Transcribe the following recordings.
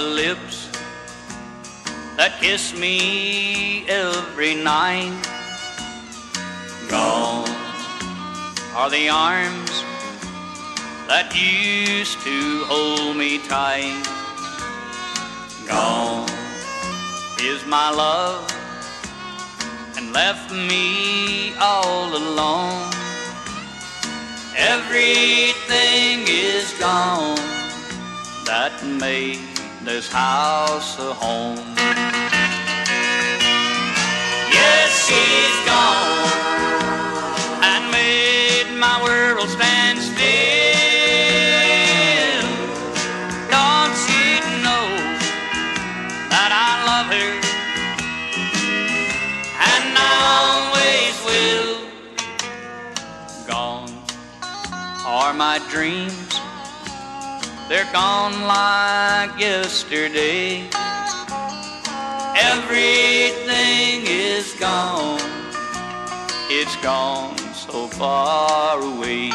the lips that kiss me every night. Gone are the arms that used to hold me tight. Gone is my love and left me all alone. Everything is gone that made this house a home. Yes, she's gone and made my world stand still. Don't she know that I love her and I always will? Gone are my dreams. They're gone like yesterday. Everything is gone. It's gone so far away.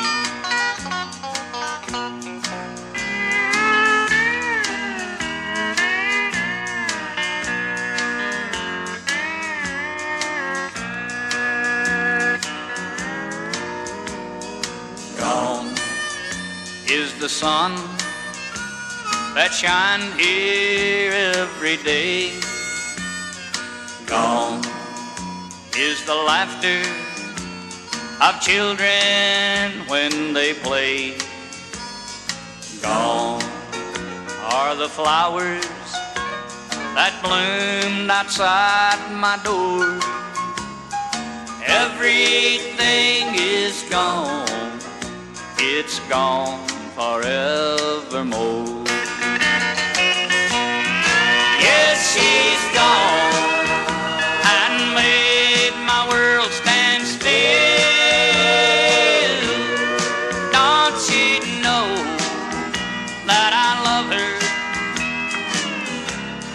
Gone is the sun that shine here every day. Gone is the laughter of children when they play. Gone are the flowers that bloomed outside my door. Everything is gone, it's gone forevermore. That I love her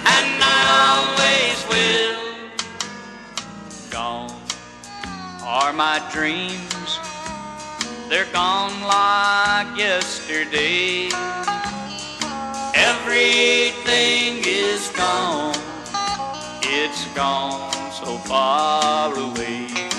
and I always will? Gone are my dreams, they're gone like yesterday. Everything is gone, it's gone so far away.